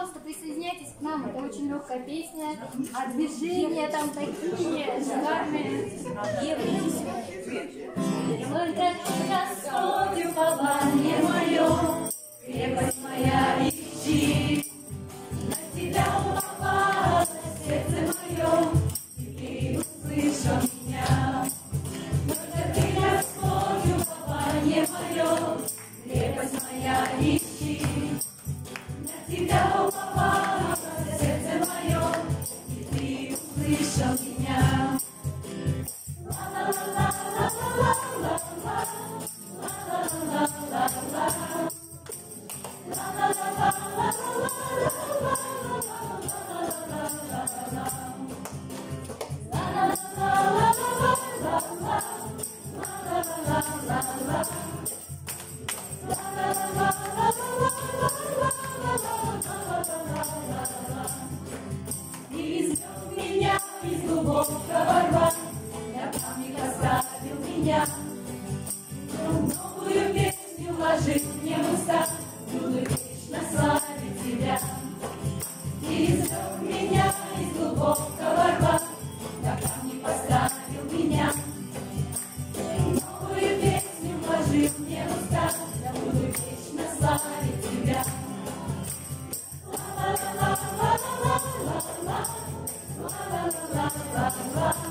пожалуйста, присоединяйтесь к нам. Это очень легкая песня, а движения там такие шикарные. Услышал меня. меня. Новую песню вложи мне в уста, буду вечно славить тебя. Ты извлек меня из глубокого рва, да не поставил меня. Новую песню вложи мне в уста, я буду вечно славить тебя. La la la la la la la la la la la la